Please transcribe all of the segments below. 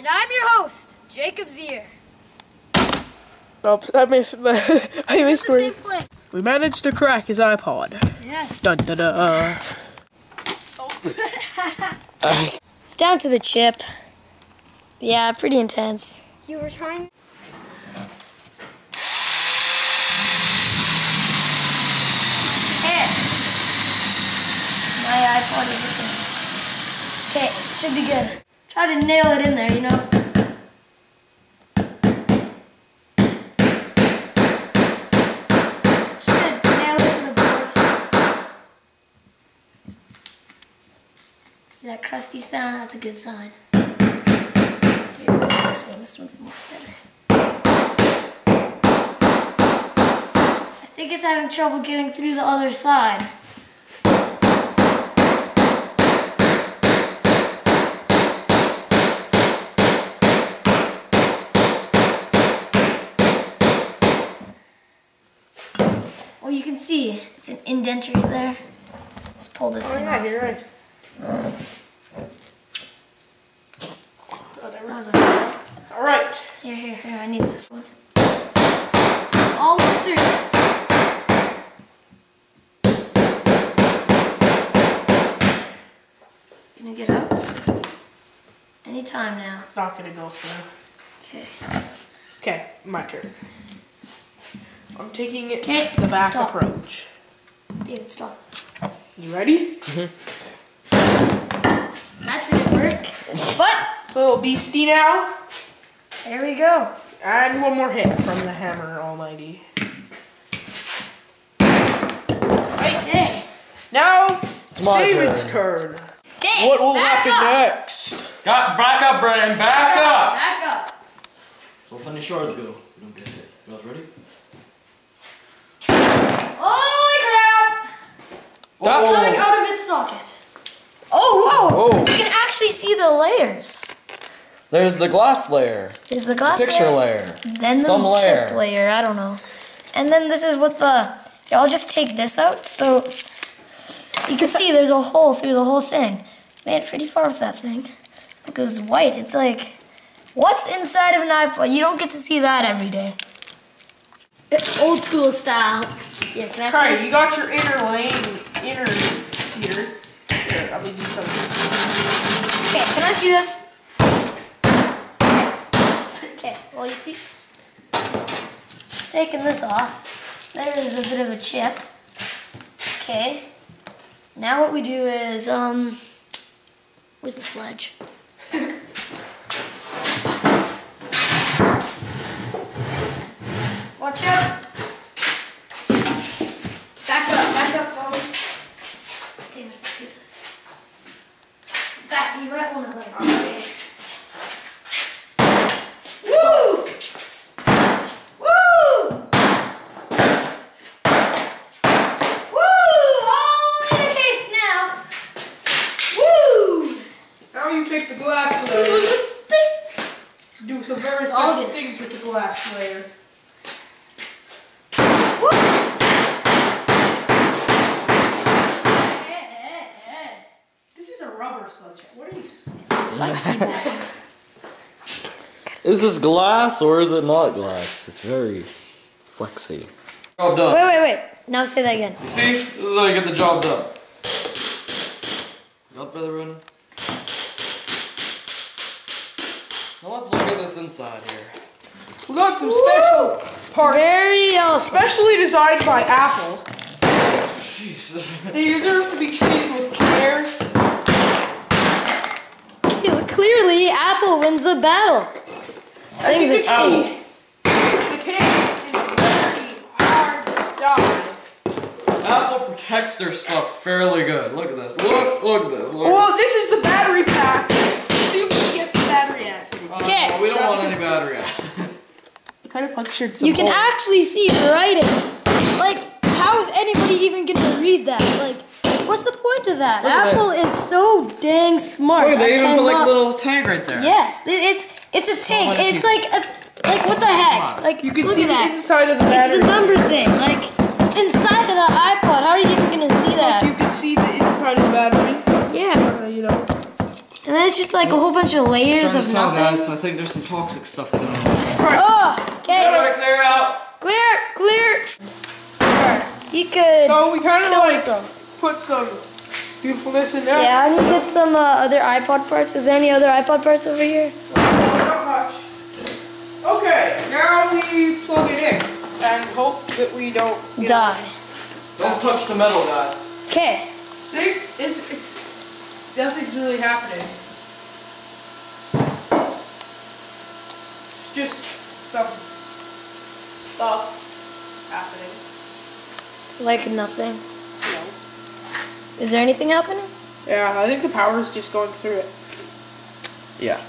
And I'm your host, Jacob Zier. Oops, I missed the. I missed the same place. We managed to crack his iPod. Yes. Dun da da. Uh. It's down to the chip. Yeah, pretty intense. You were trying. Hey. My iPod is missing. Okay, should be good. Try to nail it in there, you know. Should nail it to the board. That crusty sound, that's a good sign. Here, this one, this better. I think it's having trouble getting through the other side. Well, you can see it's an indent right there. Let's pull this Oh thing yeah, off. you're right. Oh, that was All right. Here, here, here, I need this one. It's almost through. Gonna get out? Anytime now. It's not gonna go through. Okay. Okay, my turn. I'm taking it Okay, the back stop. approach. David, stop. You ready? Mm-hmm. That didn't work. But, So little beastie now, there we go. and one more hit from the hammer almighty. Okay. Now it's my David's turn. Okay, What will happen up. next? Got back up, Brennan. Back up. Back up. So funny shorts go. We don't get hit. You guys ready? Holy crap! That It's oh. coming out of its socket. Oh, whoa! Oh. Whoa. You can actually see the layers. There's the glass layer. There's the glass Picture layer. layer. Then the Some layer. chip layer, I don't know. And then this is what the, here, I'll just take this out so you can see there's a hole through the whole thing. Made it pretty far with that thing. Because it's white, it's like, what's inside of an iPod? You don't get to see that every day. It's old school style. Yeah, can see you got your inner lane, inner sear. Here, let me do something. Okay, can I see this? Okay, well you see, taking this off, there is a bit of a chip. Okay, now what we do is, um, where's the sledge? Watch out! Back up, back up, folks. David, do this. Back, you might want to like. Woo! Woo! Woo! All in a case now. Woo! Now you take the glass layer. Do some very It's special things with the glass layer. Woo! Hey, hey, hey. This is a rubber sledge. What are you? S- Is this glass or is it not glass? It's very flexy. Job done. Wait, wait, wait. Now say that again. You see? This is how you get the job done. Got brother Brennan? Now let's look at this inside here. We got some special parts, Very awesome. specially designed by Apple. Jeez. They deserve to be treated Apple wins the battle. This As you thing's can a the case is very hard to die. Apple protects their stuff fairly good. Look at this. Look, look at this. Look. Well, this is the battery pack. See if we can get some battery acid. Uh, Okay. we don't want any battery acid. It kind of punctured some You can holes. actually see the writing. Like, how is anybody even gonna read that? Like, what's the point of that? Look. Apple is so dang smart. Look, they I even put like a little tag right there. Yes, it- it's it's a So tank. It's people. like a like what the heck? Like You can look see at the that. inside of the It's battery. the number thing. Like it's inside of the iPod. How are you even gonna see that? You can see the inside of the battery. Yeah. Uh, you know. And then it's just like a whole bunch of layers of smell, nothing. guys. I think there's some toxic stuff going on. Oh, okay. Gotta clear out. Clear, clear. He could So we kind of like himself. Put some beautifulness in there. Yeah, I need to get some uh, other iPod parts. Is there any other iPod parts over here? Not much. Okay, now we plug it in and hope that we don't you know- Die. Don't touch the metal, guys. Okay. See, it's it's nothing's really happening. It's just some stuff happening. Like nothing. You know. Is there anything happening? Yeah, I think the power is just going through it. Yeah.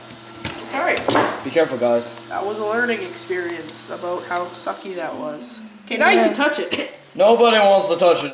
Alright, Be careful, guys. that was a learning experience about how sucky that was. Okay, now you can touch it. Nobody wants to touch it.